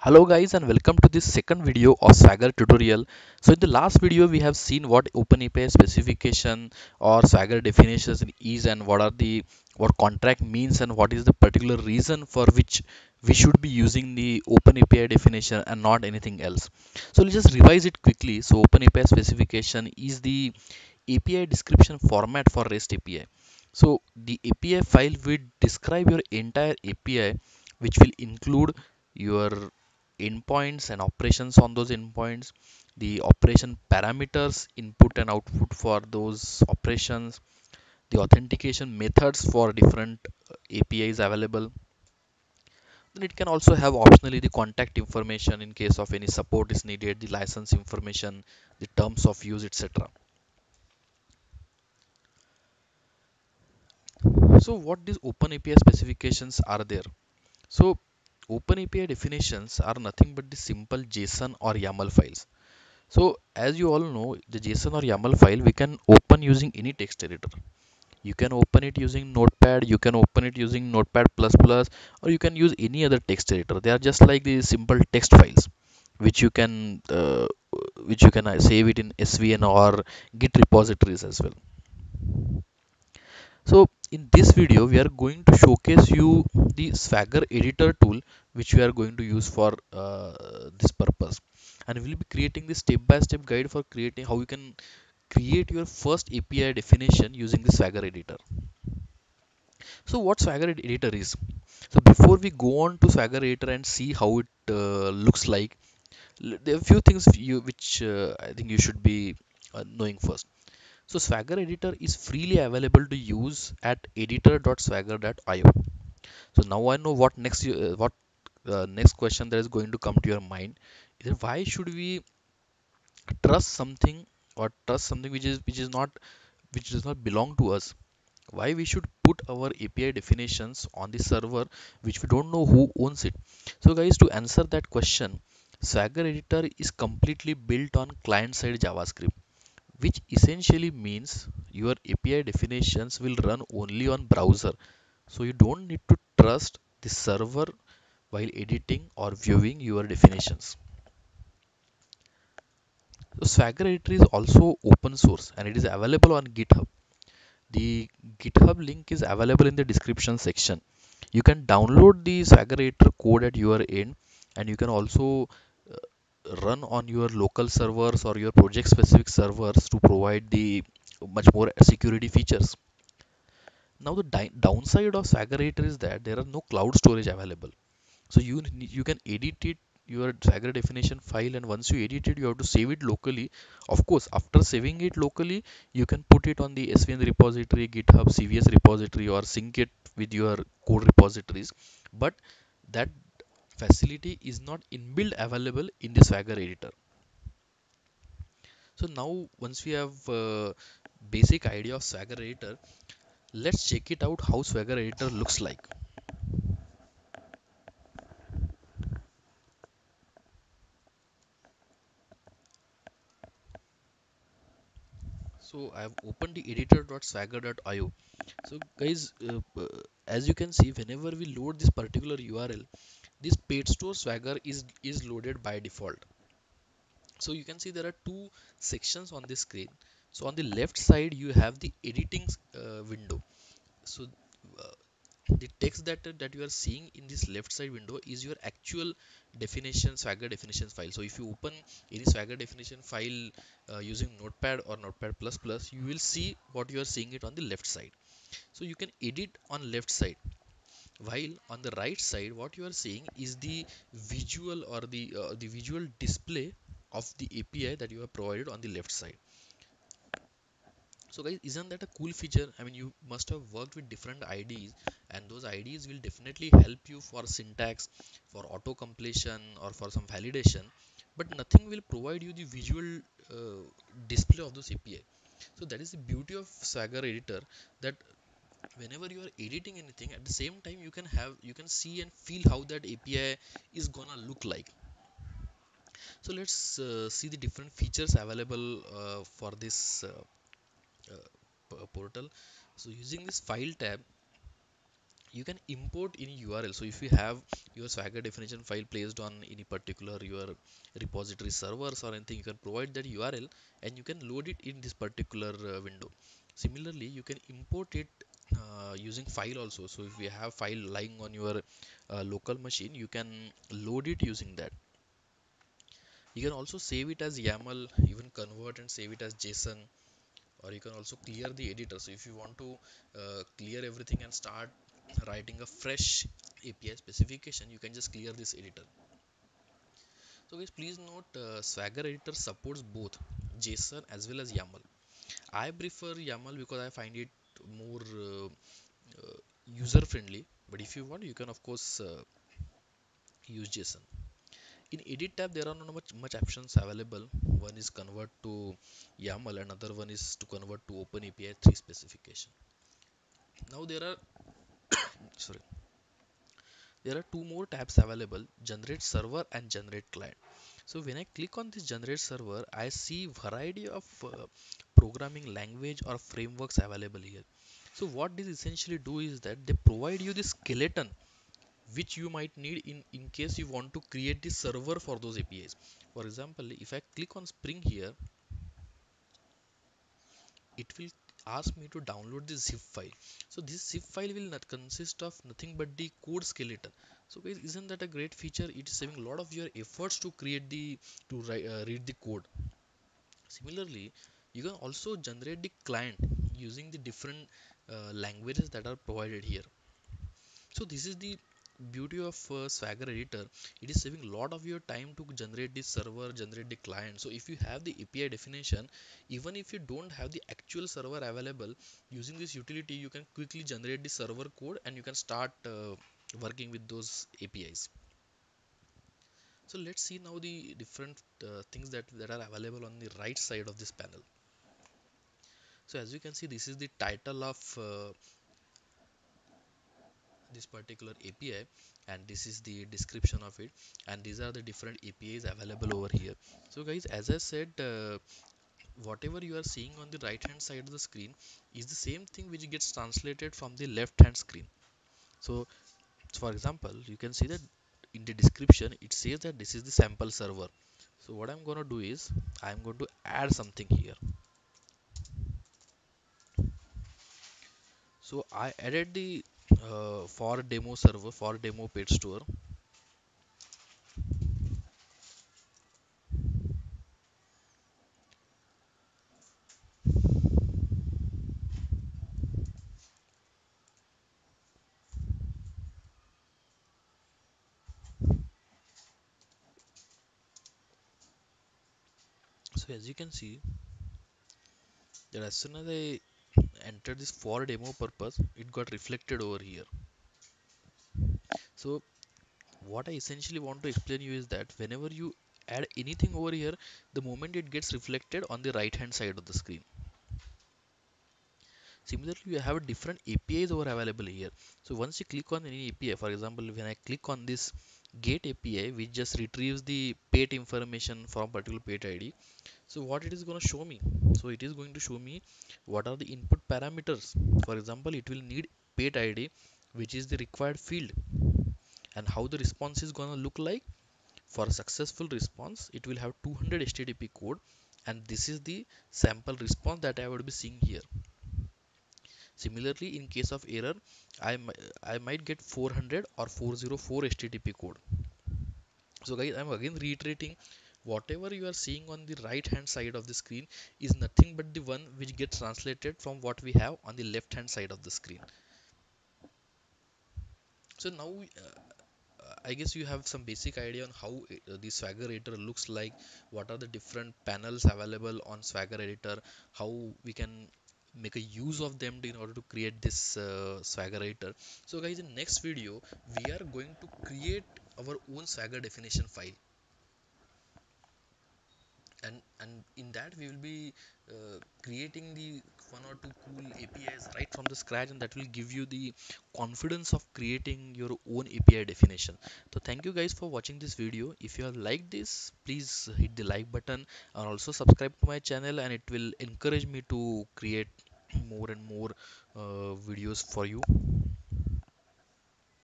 Hello guys and welcome to this second video of Swagger tutorial. So in the last video we have seen what OpenAPI specification or Swagger definitions is and what are the what contract means and what is the particular reason for which we should be using the OpenAPI definition and not anything else. So let's just revise it quickly. So OpenAPI specification is the API description format for REST API. So the API file will describe your entire API which will include your endpoints and operations on those endpoints the operation parameters input and output for those operations the authentication methods for different uh, apis available. Then it can also have optionally the contact information in case of any support is needed the license information the terms of use etc so what these open api specifications are there? So open api definitions are nothing but the simple json or yaml files So as you all know, the JSON or YAML file we can open using any text editor. You can open it using Notepad, you can open it using Notepad++, or you can use any other text editor. They are just like the simple text files, which you can uh, which you can uh, save it in SVN or Git repositories as well. So in this video, we are going to showcase you the Swagger editor tool, which we are going to use for uh, this purpose. And we will be creating the step-by-step guide for creating how you can create your first API definition using the Swagger editor. So what Swagger editor is? So before we go on to Swagger editor and see how it uh, looks like, there are a few things you, which uh, I think you should be uh, knowing first. So Swagger editor is freely available to use at editor.swagger.io. So now I know what next uh, what uh, next question that is going to come to your mind. Is why should we trust something or trust something which is which is not which does not belong to us? Why we should put our api definitions on the server which we don't know who owns it? So guys to answer that question swagger editor is completely built on client side javascript which essentially means your API definitions will run only on browser. So you don't need to trust the server while editing or viewing your definitions. So Swagger Editor is also open source and it is available on GitHub. The GitHub link is available in the description section. You can download the Swagger Editor code at your end and you can also run on your local servers or your project specific servers to provide the much more security features. Now the downside of swagger editor is that there are no cloud storage available. So you you can edit it your swagger definition file and once you edit it you have to save it locally. Of course after saving it locally you can put it on the svn repository github cvs repository or sync it with your code repositories. But that facility is not inbuilt available in the swagger editor. So now once we have uh, basic idea of swagger editor let's check it out how swagger editor looks like. So i have opened the editor.swagger.io so guys uh, uh, as you can see whenever we load this particular url this Petstore swagger is is loaded by default. So you can see there are two sections on this screen. So on the left side you have the editing uh, window. So uh, the text that that you are seeing in this left side window is your actual definition swagger definition file. So if you open any swagger definition file uh, using notepad or notepad plus plus you will see what you are seeing it on the left side. So you can edit on left side while on the right side what you are seeing is the visual or the uh, the visual display of the API that you have provided on the left side. So guys isn't that a cool feature? I mean you must have worked with different IDs and those IDs will definitely help you for syntax for auto completion or for some validation but nothing will provide you the visual uh, display of those API so that is the beauty of Swagger editor that whenever you are editing anything at the same time you can have you can see and feel how that api is gonna look like. So let's uh, see the different features available uh, for this uh, uh portal. So using this file tab you can import any url so if you have your swagger definition file placed on any particular your repository servers or anything you can provide that url and you can load it in this particular uh, window. Similarly you can import it uh, using file also. So if you have file lying on your uh, local machine you can load it using that. You can also save it as yaml even convert and save it as json or you can also clear the editor. So if you want to uh, clear everything and start writing a fresh API specification you can just clear this editor. So guys please note uh, Swagger editor supports both JSON as well as YAML. I prefer YAML because I find it more uh, uh, user friendly but if you want you can of course uh, use JSON. In edit tab there are not much much options available. One is convert to YAML another one is to convert to OpenAPI 3 specification. Now there are sorry there are two more tabs available generate server and generate client. So when i click on this generate server i see variety of uh, programming language or frameworks available here. So what this essentially do is that they provide you the skeleton which you might need in in case you want to create the server for those apis for example if i click on spring here it will ask me to download the zip file. So this zip file will not consist of nothing but the code skeleton. So guys isn't that a great feature? It is saving a lot of your efforts to create the to write, uh, read the code. Similarly you can also generate the client using the different uh, languages that are provided here. So this is the beauty of uh, swagger editor. It is saving a lot of your time to generate the server generate the client. So if you have the api definition even if you don't have the actual server available using this utility you can quickly generate the server code and you can start uh, working with those apis so let's see now the different uh, things that that are available on the right side of this panel so as you can see this is the title of uh, this particular API and this is the description of it and these are the different APIs available over here. So guys as I said uh, whatever you are seeing on the right hand side of the screen is the same thing which gets translated from the left hand screen. So for example you can see that in the description it says that this is the sample server. So what I'm going to do is I'm going to add something here so I added the uh, for demo server for demo Petstore. So as you can see that as soon as I enter this for demo purpose it got reflected over here. So what I essentially want to explain you is that whenever you add anything over here the moment it gets reflected on the right hand side of the screen. Similarly you have different APIs over available here. So once you click on any API for example when I click on this get API which just retrieves the pet information from particular pet ID so what it is going to show me? So it is going to show me what are the input parameters. For example it will need pet id which is the required field and how the response is going to look like. For a successful response it will have 200 http code and this is the sample response that i would be seeing here similarly in case of error i i might get 400 or 404 http code. So guys i'm again reiterating whatever you are seeing on the right hand side of the screen is nothing but the one which gets translated from what we have on the left hand side of the screen. So now uh, I guess you have some basic idea on how uh, the Swagger editor looks like what are the different panels available on Swagger editor how we can make a use of them in order to create this uh, Swagger editor so guys in next video we are going to create our own Swagger definition file. And and in that we will be uh, creating the one or two cool apis right from the scratch and that will give you the confidence of creating your own api definition. So thank you guys for watching this video. If you have liked this please hit the like button and also subscribe to my channel and it will encourage me to create more and more uh, videos for you